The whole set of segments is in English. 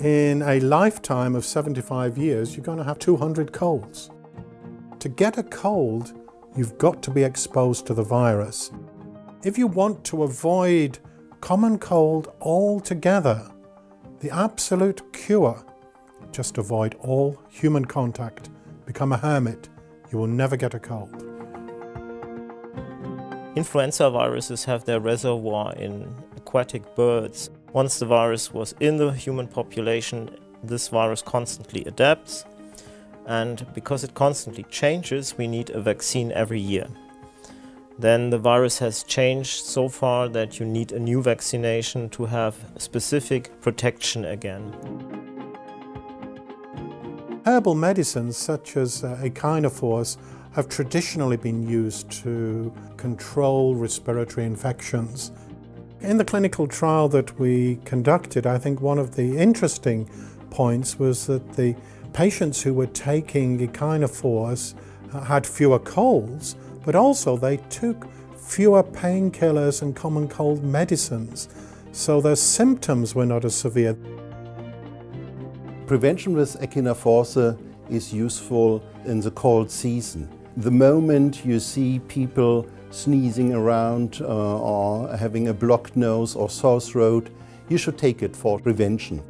in a lifetime of 75 years, you're going to have 200 colds. To get a cold, you've got to be exposed to the virus. If you want to avoid common cold altogether, the absolute cure, just avoid all human contact. Become a hermit. You will never get a cold. Influenza viruses have their reservoir in aquatic birds. Once the virus was in the human population, this virus constantly adapts. And because it constantly changes, we need a vaccine every year. Then the virus has changed so far that you need a new vaccination to have specific protection again. Herbal medicines such as uh, Echinaforce have traditionally been used to control respiratory infections. In the clinical trial that we conducted, I think one of the interesting points was that the patients who were taking Echinaforce uh, had fewer colds, but also they took fewer painkillers and common cold medicines, so their symptoms were not as severe. Prevention with Echinaforce is useful in the cold season. The moment you see people sneezing around uh, or having a blocked nose or sore throat, you should take it for prevention.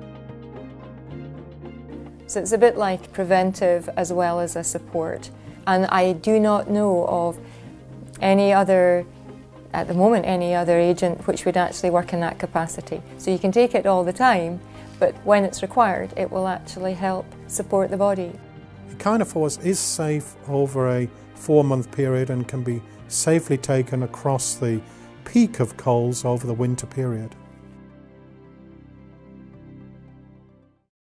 So it's a bit like preventive as well as a support. And I do not know of any other, at the moment, any other agent which would actually work in that capacity. So you can take it all the time, but when it's required, it will actually help support the body. Echinaforce is safe over a four month period and can be safely taken across the peak of colds over the winter period.